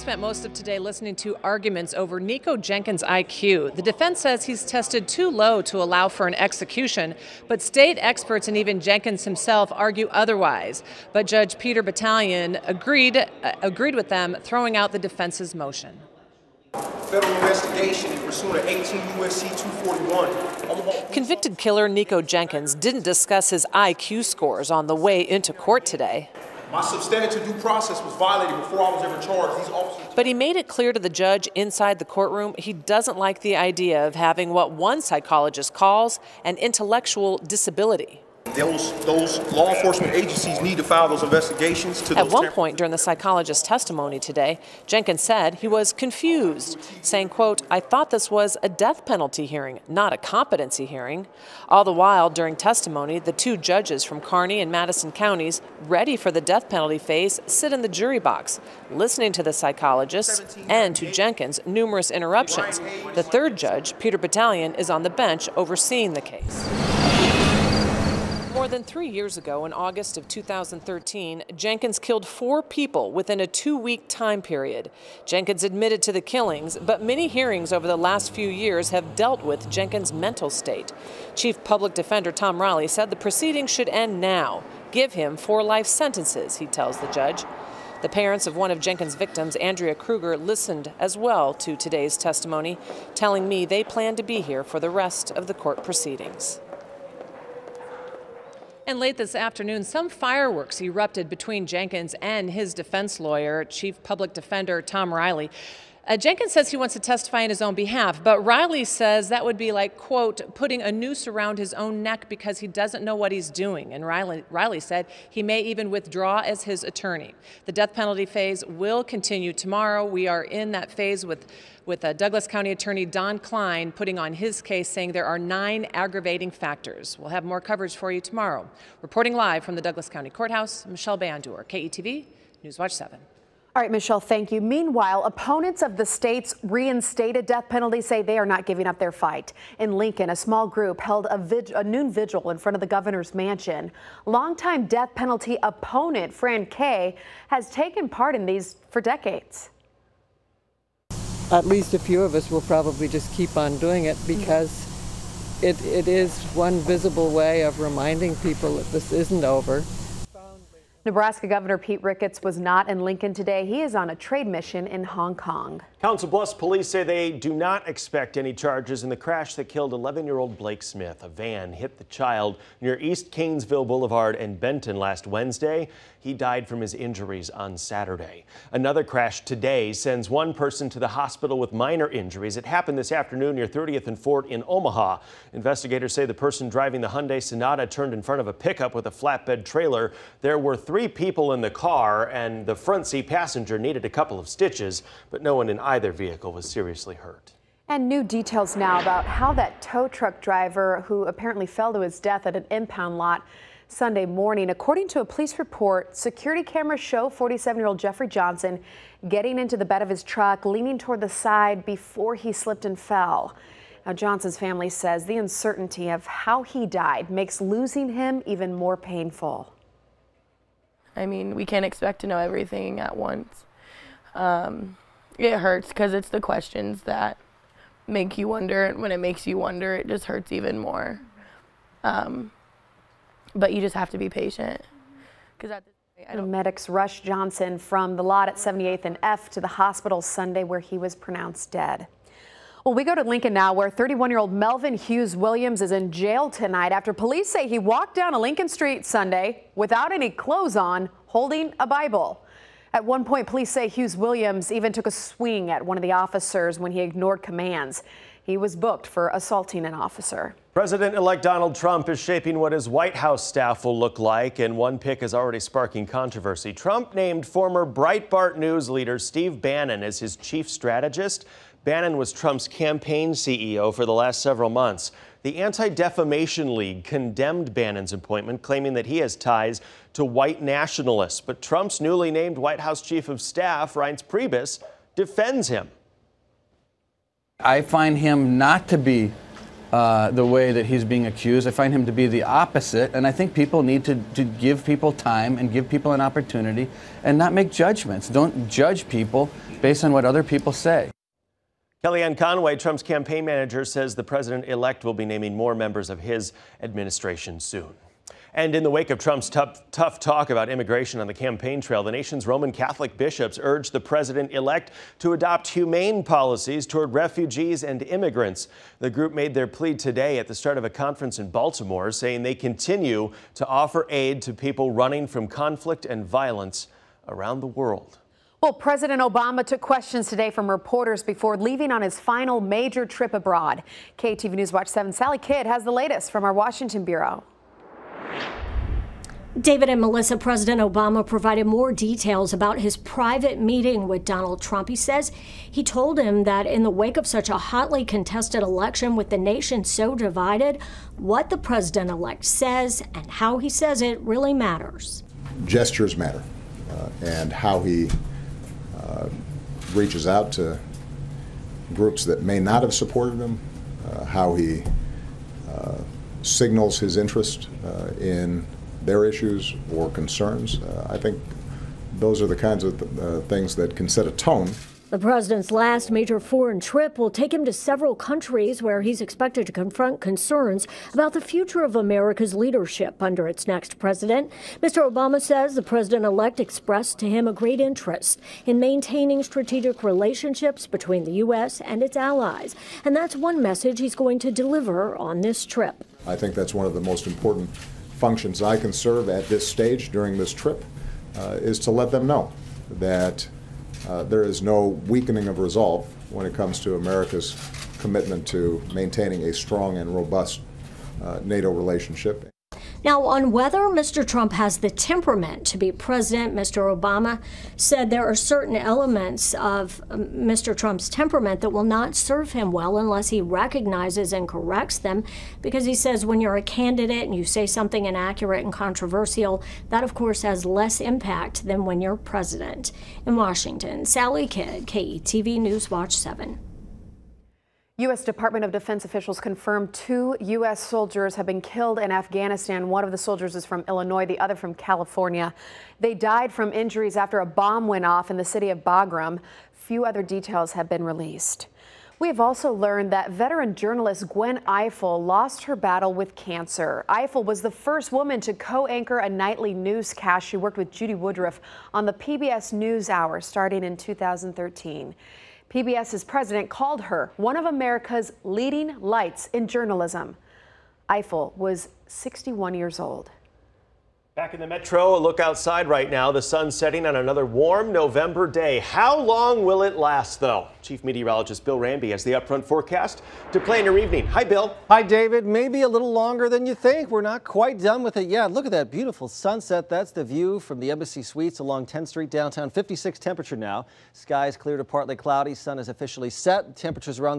spent most of today listening to arguments over Nikko Jenkins' IQ. The defense says he's tested too low to allow for an execution, but state experts and even Jenkins himself argue otherwise. But Judge Peter Bataillon agreed uh, agreed with them, throwing out the defense's motion. Federal investigation pursuant to 18 U.S.C. 241. Convicted killer Nikko Jenkins didn't discuss his IQ scores on the way into court today. My substantive due process was violated before I was ever charged. These officers. But he made it clear to the judge inside the courtroom he doesn't like the idea of having what one psychologist calls an intellectual disability. Those, those law enforcement agencies need to file those investigations to At those one point during the psychologist's testimony today, Jenkins said he was confused, saying, quote, I thought this was a death penalty hearing, not a competency hearing. All the while, during testimony, the two judges from Kearney and Madison counties, ready for the death penalty phase, sit in the jury box, listening to the psychologist and to Jenkins' numerous interruptions. The third judge, Peter Bataillon, is on the bench overseeing the case. Than three years ago, in August of 2013, Jenkins killed four people within a two week time period. Jenkins admitted to the killings, but many hearings over the last few years have dealt with Jenkins' mental state. Chief Public Defender Tom Riley said the proceedings should end now. Give him four life sentences, he tells the judge. The parents of one of Jenkins' victims, Andrea Kruger, listened as well to today's testimony, telling me they plan to be here for the rest of the court proceedings. And late this afternoon, some fireworks erupted between Jenkins and his defense lawyer, Chief Public Defender Tom Riley. Uh, Jenkins says he wants to testify on his own behalf, but Riley says that would be like, quote, putting a noose around his own neck because he doesn't know what he's doing. And Riley, Riley said he may even withdraw as his attorney. The death penalty phase will continue tomorrow. We are in that phase with with uh, Douglas County Attorney Don Kleine putting on his case saying there are nine aggravating factors. We'll have more coverage for you tomorrow. Reporting live from the Douglas County Courthouse, Michelle Bandur, KETV, Newswatch 7. All right, Michelle, thank you. Meanwhile, opponents of the state's reinstated death penalty say they are not giving up their fight. In Lincoln, a small group held a, vig a noon vigil in front of the governor's mansion. Longtime death penalty opponent Fran Kaye has taken part in these for decades at least a few of us will probably just keep on doing it because it, it is one visible way of reminding people that this isn't over. Nebraska Governor Pete Ricketts was not in Lincoln today. He is on a trade mission in Hong Kong. Council Bluffs police say they do not expect any charges in the crash that killed 11-year-old Blake Smith. A van hit the child near East Kanesville Boulevard and Benton last Wednesday. He died from his injuries on Saturday. Another crash today sends one person to the hospital with minor injuries. It happened this afternoon near 30th and Fort in Omaha. Investigators say the person driving the Hyundai Sonata turned in front of a pickup with a flatbed trailer. There were three people in the car and the front seat passenger needed a couple of stitches, but no one in either vehicle was seriously hurt. And new details now about how that tow truck driver who apparently fell to his death at an impound lot Sunday morning. According to a police report, security cameras show 47-year-old Jeffrey Johnson getting into the bed of his truck, leaning toward the side before he slipped and fell. Now, Johnson's family says the uncertainty of how he died makes losing him even more painful. I mean, we can't expect to know everything at once. Um, it hurts because it's the questions that make you wonder. And when it makes you wonder, it just hurts even more. Um, but you just have to be patient. Because at the medics rushed Johnson from the lot at 78th and F to the hospital Sunday, where he was pronounced dead. Well, we go to Lincoln now, where 31-year-old Melvin Hughes Williams is in jail tonight after police say he walked down a Lincoln Street Sunday without any clothes on, holding a Bible. At one point, police say Hughes Williams even took a swing at one of the officers when he ignored commands. He was booked for assaulting an officer. President elect Donald Trump is shaping what his White House staff will look like, and one pick is already sparking controversy. Trump named former Breitbart News leader Steve Bannon as his chief strategist. Bannon was Trump's campaign CEO for the last several months. The Anti Defamation League condemned Bannon's appointment, claiming that he has ties to white nationalists. But Trump's newly named White House chief of staff, Reince Priebus, defends him. I find him not to be uh, the way that he's being accused. I find him to be the opposite, and I think people need to, to give people time and give people an opportunity and not make judgments. Don't judge people based on what other people say. Kellyanne Conway, Trump's campaign manager, says the president elect will be naming more members of his administration soon. And in the wake of Trump's tough, tough, talk about immigration on the campaign trail, the nation's Roman Catholic bishops urged the president elect to adopt humane policies toward refugees and immigrants. The group made their plea today at the start of a conference in Baltimore, saying they continue to offer aid to people running from conflict and violence around the world. Well, President Obama took questions today from reporters before leaving on his final major trip abroad. KTV News Watch 7 Sally Kidd has the latest from our Washington Bureau. David and Melissa, President Obama provided more details about his private meeting with Donald Trump. He says he told him that in the wake of such a hotly contested election with the nation so divided, what the president elect says and how he says it really matters. Gestures matter, uh, and how he uh, reaches out to groups that may not have supported him, uh, how he uh, signals his interest uh, in their issues or concerns. Uh, I think those are the kinds of th things that can set a tone. The president's last major foreign trip will take him to several countries where he's expected to confront concerns about the future of America's leadership under its next president. Mr. Obama says the president elect expressed to him a great interest in maintaining strategic relationships between the U.S. and its allies. And that's one message he's going to deliver on this trip. I think that's one of the most important functions I can serve at this stage during this trip uh, is to let them know that uh, there is no weakening of resolve when it comes to America's commitment to maintaining a strong and robust uh, NATO relationship. Now, on whether Mr. Trump has the temperament to be president, Mr. Obama said there are certain elements of Mr. Um, Trump's temperament that will not serve him well unless he recognizes and corrects them. Because he says when you're a candidate and you say something inaccurate and controversial, that of course has less impact than when you're president. In Washington, Sally Kidd, KETV News Watch 7. U.S. Department of Defense officials confirmed two U.S. soldiers have been killed in Afghanistan. One of the soldiers is from Illinois, the other from California. They died from injuries after a bomb went off in the city of Bagram. Few other details have been released. We have also learned that veteran journalist Gwen Ifill lost her battle with cancer. Ifill was the first woman to co-anchor a nightly newscast. She worked with Judy Woodruff on the PBS NewsHour starting in 2013. PBS's president called her one of America's leading lights in journalism. Ifill was 61 years old. Back in the metro, a look outside right now. The sun setting on another warm November day. How long will it last, though? Chief Meteorologist Bill Randby has the upfront forecast to play in your evening. Hi, Bill. Hi, David. Maybe a little longer than you think. We're not quite done with it yet. Look at that beautiful sunset. That's the view from the Embassy Suites along 10th Street downtown. 56 temperature now. Skies clear to partly cloudy. Sun is officially set. Temperatures around the